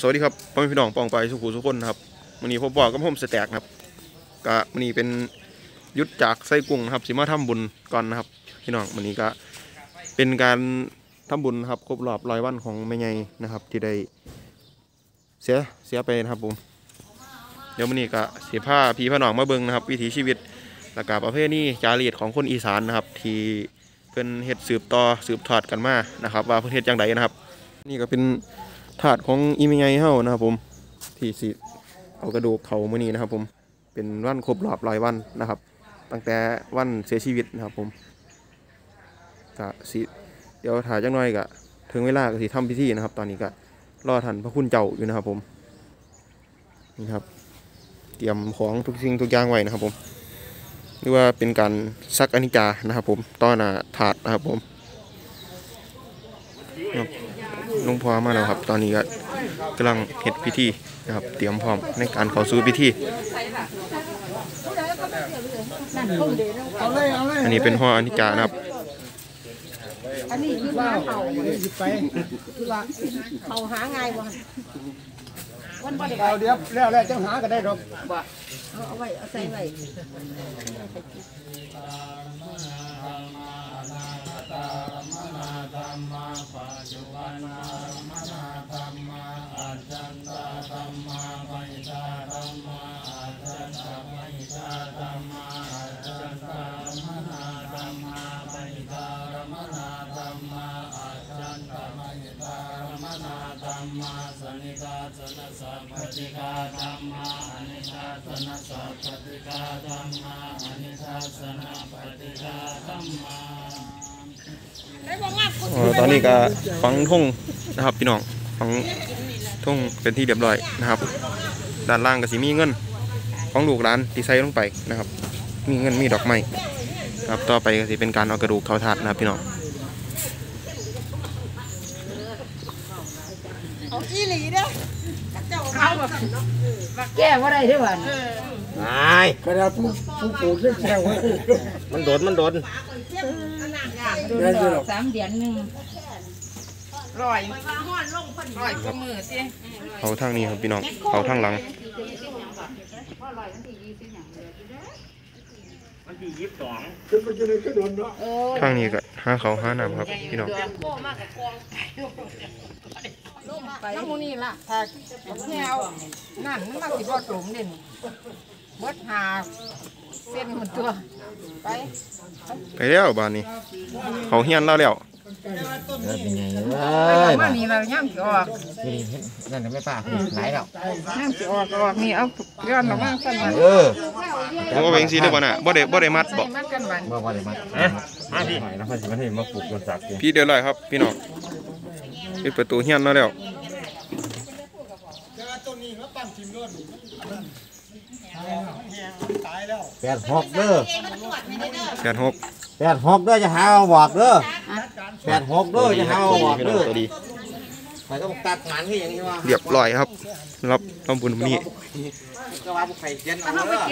สวัสดีครับพ่อแม่พี่น้องปองไปสุขุสุขคนครับวันนี้ผมบอกกับผมสแต็กนะครับก็วันนี้เป็นยุทธจากไส้กุ้งนะครับสิมาทำบุญก่อนนะครับ พี่น้องวันนี้ก็เป็นการทำบุญครับครบรอบร้อยวันของแม่ใหญ่นะครับ ที่ได้เสียเสียไปนะครับผมเดี๋ยววันนี้ก็เสียผ้าพี่พี่น้องมาเบิ่งนะครับ วิถีชีวิตและกาประเภทนี้จารีตของคนอีสานนะครับ ที่เพิ่นเฮ็ดสืบต่อสืบทอดกันมานะครับ ว่าเพิ่นเฮ็ดจังไดนะครับ นี่ก็เป็น ถาดของอีเมไงเฮานะครับผมที่สิเอากระดูกเขามื้อนี้นะครับ ผมเป็นวันครบรอบร้อยวันนะครับ ตั้งแต่วันเสียชีวิตนะครับผมก็สิเดี๋ยวถ่ายจังหน่อยก็ถึงเวลาก็สิทำพิธีนะครับ ตอนนี้ก็รอท่านพระคุณเจ้าอยู่นะครับผมนี่ครับ เตรียมของทุกสิ่งทุกอย่างไว้นะครับผมหรือว่าเป็นการซักอนิจจานะครับ ผมต้อนาถาดนะครับผม ลุงพ่อมาแล้วครับ ตอนนี้ก็กำลังเฮ็ดพิธีนะครับ เตรียมพร้อมในการเข้าสู่พิธีอันนี้เป็นห่ออนิจจานะครับอันนี้คือว่าเขาหยิบไปว่าเขาหาง่ายบ่วันบ่ได้เอาเดี๋ยวแล้วแล้วจังหาก็ได้ดอกบ่เอาเอาไว้ เอาใส่ไว้เอ่อตอนนี้ก็ฟังทุ่งนะครับพี่น้องฟังทุ่งเป็นที่เรียบร้อยนะครับ ด้านล่างก็สิมีเงิน ของลูกหลานที่ใส่ลงไปนะครับ มีเงินมีดอกไม้ครับต่อไปก็สิเป็นการเอากระดูกเข้าถาดนะครับพี่น้อง เอาอีหลีเด้อเจ้าเอามาแก้บ่ได้เด้อบัดกระดาษผู้ผู้ปลูกเรื่องแซวไว้มันโดนมันโดนเดี๋ยวจะดอกสามเดือนนึงเขาทางนี้ครับพี่น้องเขาทางหลังขึ้นไปจะเลยก็โดนเนาะทางนี้ก็หาเขาหาน้ำครับพี่น้อง น้ำมูนี่ล่ะถ้าแนวนั่นมันมาสิบ่ตรงเด่นเบิดหาเส้นหมดตัว ไปไปแล้วบ้านนี้ เขาเฮียนเราแล้วแล้วเป็นไงเว้เอายมานี่เราย่ำสิออกนี่นั่นน่ะไม่ป้าหลายแล้วย่ำสิออกก็ออกนี่เอาย้อนออกมาสั่นมาเออผมก็เวงซีได้บ่น่ะบ่ได้บ่ได้มัดบ่ใส่มัดกันบัดบ่ว่าได้มาฮะมาพี่แล้วมันสิมาให้มาปลูกต้นสักพี่เดียวเลยครับ พี่น้องปิดประตูเฮียนเราแล้ว แปดหกเด้อแปดหกแปดหกเด้อจะหาเอาบอกเด้อแปดหกเด้อจะหาเอาบอกพี่น้อเด้งอตัวดีไปก็บอกตัดหมันคืออย่างนี้ว่าเรียบร้อยครับรับทำบุญมื้อนี้ก็ว่าบุกไข่เย็นเอาเด้อ